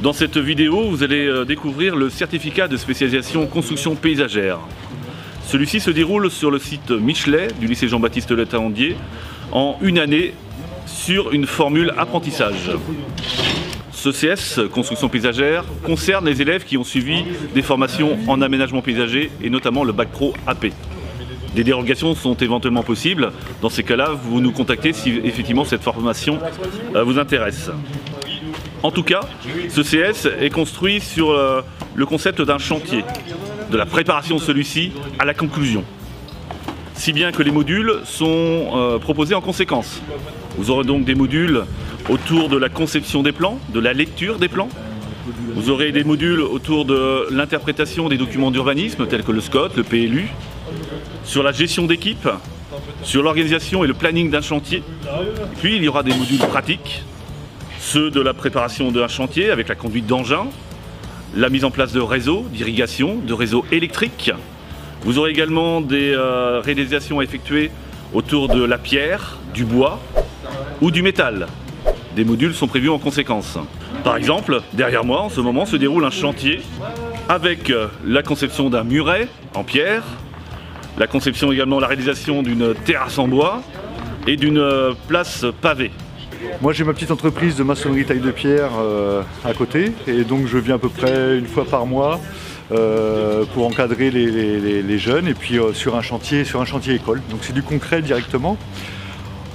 Dans cette vidéo, vous allez euh, découvrir le certificat de spécialisation construction paysagère. Celui-ci se déroule sur le site Michelet du lycée Jean-Baptiste Letaandier en une année sur une formule apprentissage. Ce CS, construction paysagère, concerne les élèves qui ont suivi des formations en aménagement paysager et notamment le bac pro AP. Des dérogations sont éventuellement possibles. Dans ces cas-là, vous nous contactez si effectivement cette formation euh, vous intéresse. En tout cas, ce CS est construit sur euh, le concept d'un chantier, de la préparation de celui-ci à la conclusion. Si bien que les modules sont euh, proposés en conséquence. Vous aurez donc des modules autour de la conception des plans, de la lecture des plans. Vous aurez des modules autour de l'interprétation des documents d'urbanisme tels que le SCOT, le PLU, sur la gestion d'équipe, sur l'organisation et le planning d'un chantier. Puis il y aura des modules pratiques ceux de la préparation d'un chantier avec la conduite d'engins, la mise en place de réseaux d'irrigation, de réseaux électriques. Vous aurez également des euh, réalisations à effectuer autour de la pierre, du bois ou du métal. Des modules sont prévus en conséquence. Par exemple, derrière moi en ce moment se déroule un chantier avec euh, la conception d'un muret en pierre, la conception également, la réalisation d'une terrasse en bois et d'une euh, place pavée. Moi j'ai ma petite entreprise de maçonnerie taille de pierre euh, à côté et donc je viens à peu près une fois par mois euh, pour encadrer les, jeunes et puis euh, sur un chantier sur un chantier école. Donc c'est du concret directement.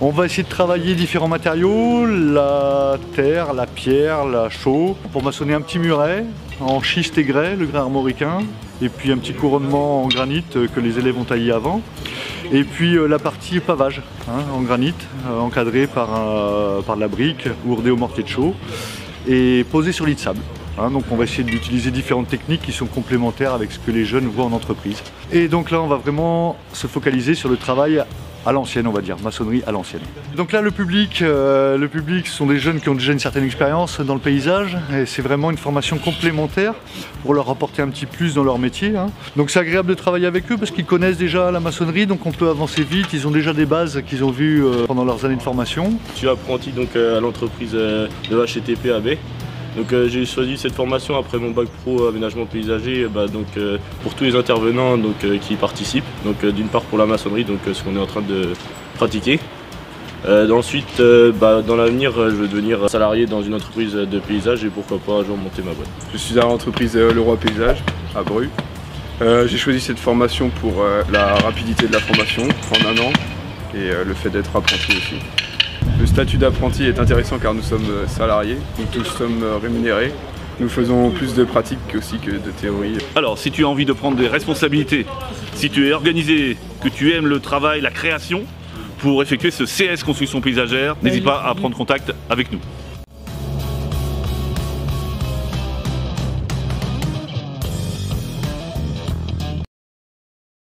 On va essayer de travailler différents matériaux, la terre, la pierre, la chaux, pour maçonner un petit muret en schiste et grès, le grès armoricain, et puis un petit couronnement en granit que les élèves ont taillé avant. Et puis euh, la partie pavage hein, en granit, euh, encadrée par, de la brique, ourdée au mortier de chaux et posée sur lit de sable. Hein. donc on va essayer d'utiliser différentes techniques qui sont complémentaires avec ce que les jeunes voient en entreprise. Et donc là on va vraiment se focaliser sur le travail à l'ancienne, on va dire, maçonnerie à l'ancienne. Donc là, le public, euh, le public sont des jeunes qui ont déjà une certaine expérience dans le paysage et c'est vraiment une formation complémentaire pour leur apporter un petit plus dans leur métier. Hein. Donc c'est agréable de travailler avec eux parce qu'ils connaissent déjà la maçonnerie, donc on peut avancer vite. Ils ont déjà des bases qu'ils ont vues euh, pendant leurs années de formation. Je suis apprenti donc euh, à l'entreprise de HTTP AB donc euh, j'ai choisi cette formation après mon bac pro aménagement paysager bah, donc, euh, pour tous les intervenants donc, euh, qui participent. Donc d'une part pour la maçonnerie, donc ce qu'on est en train de pratiquer. ensuite, bah, dans l'avenir, je veux devenir salarié dans une entreprise de paysage et pourquoi pas un jour monter ma boîte. Je suis à l'entreprise Leroy Paysage à Bru. j'ai choisi cette formation pour la rapidité de la formation en un an et le fait d'être apprenti aussi. Le statut d'apprenti est intéressant car nous sommes euh, salariés, nous tous sommes euh, rémunérés. Nous faisons plus de pratique aussi que de théorie. Alors, si tu as envie de prendre des responsabilités, si tu es organisé, que tu aimes le travail, la création, pour effectuer ce CS construction paysagère, n'hésite pas à prendre contact avec nous.